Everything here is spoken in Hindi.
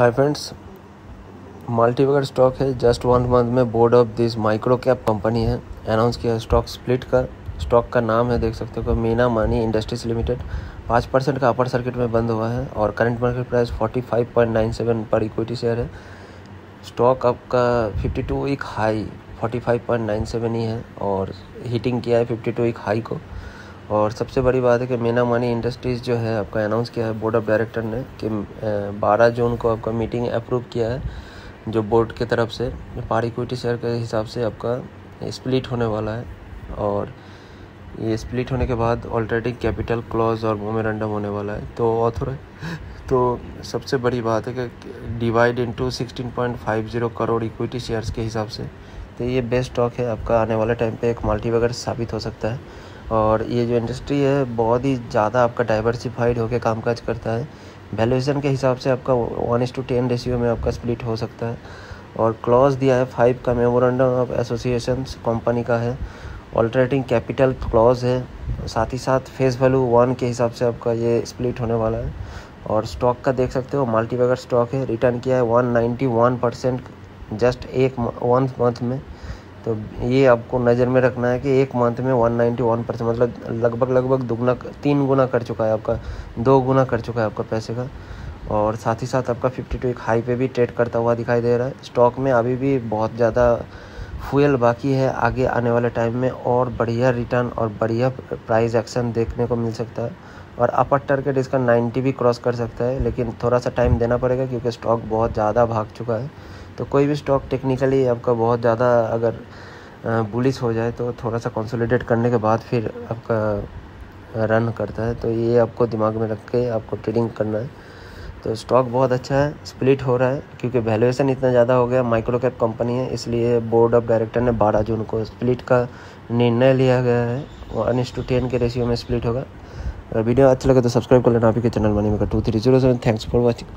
हाय फ्रेंड्स मल्टीवेगर स्टॉक है। जस्ट वन मंथ में board of this micro cap company है। अनाउंस किया स्टॉक स्प्लिट का। स्टॉक का नाम है, देख सकते हो मीना मानी इंडस्ट्रीज़ लिमिटेड पाँच परसेंट का अपर सर्किट में बंद हुआ है और current market price forty five point nine seven पर इक्विटी शेयर है। स्टॉक आपका fifty two week high forty five point nine seven ही है और हीटिंग किया है फिफ्टी टू वीक हाई को। और सबसे बड़ी बात है कि मीना मानी इंडस्ट्रीज़ जो है, आपका अनाउंस किया है बोर्ड ऑफ़ डायरेक्टर ने कि बारह जून को आपका मीटिंग अप्रूव किया है, जो बोर्ड की तरफ़ से, पार इक्विटी शेयर के हिसाब से आपका स्प्लिट होने वाला है। और ये स्प्लिट होने के बाद ऑल्टरनेटिव कैपिटल क्लॉज और मोमेरेंडम होने वाला है। तो ऑथर तो सबसे बड़ी बात है कि divide into 16.50 crore equity shares के हिसाब से। तो ये बेस्ट स्टॉक है, आपका आने वाले टाइम पे एक मल्टी वगैरह साबित हो सकता है। और ये जो इंडस्ट्री है, बहुत ही ज़्यादा आपका डाइवर्सिफाइड होकर कामकाज करता है। वैल्यूएशन के हिसाब से आपका one is to ten ratio में आपका स्प्लिट हो सकता है। और क्लॉज दिया है फाइव का मेमोरेंडम ऑफ़ एसोसिएशन कंपनी का है। ऑल्टरनेटिंग कैपिटल क्लॉज है। साथ ही साथ फेस वैल्यू वन के हिसाब से आपका ये स्प्लिट होने वाला है। और स्टॉक का देख सकते हो मल्टीवेगर स्टॉक है। रिटर्न किया है one ninety one percent just एक वन मंथ में। तो ये आपको नज़र में रखना है कि एक मंथ में 191 परसेंट मतलब लगभग लगभग दुगना, तीन गुना कर चुका है आपका, दो गुना कर चुका है आपका पैसे का। और साथ ही साथ आपका 52 एक हाई पे भी ट्रेड करता हुआ दिखाई दे रहा है। स्टॉक में अभी भी बहुत ज़्यादा फ्यूल बाकी है, आगे आने वाले टाइम में और बढ़िया रिटर्न और बढ़िया प्राइस एक्शन देखने को मिल सकता है। और अपर टारगेट इसका 90 भी क्रॉस कर सकता है, लेकिन थोड़ा सा टाइम देना पड़ेगा क्योंकि स्टॉक बहुत ज़्यादा भाग चुका है। तो कोई भी स्टॉक टेक्निकली आपका बहुत ज़्यादा अगर बुलिस हो जाए तो थोड़ा सा कंसोलिडेट करने के बाद फिर आपका रन करता है। तो ये आपको दिमाग में रख के आपको ट्रेडिंग करना है। तो स्टॉक बहुत अच्छा है स्प्लिट हो रहा है, क्योंकि वैल्यूएशन इतना ज़्यादा हो गया माइक्रो कैप कंपनी है, इसलिए बोर्ड ऑफ़ डायरेक्टर ने बारह जून को स्प्लिट का निर्णय लिया गया है वन इस टू टेन के रेशियो में स्प्लिट होगा। वीडियो अच्छा लगे तो सब्सक्राइब कर लेना आपके channel Money Maker two three zero seven thanks for watching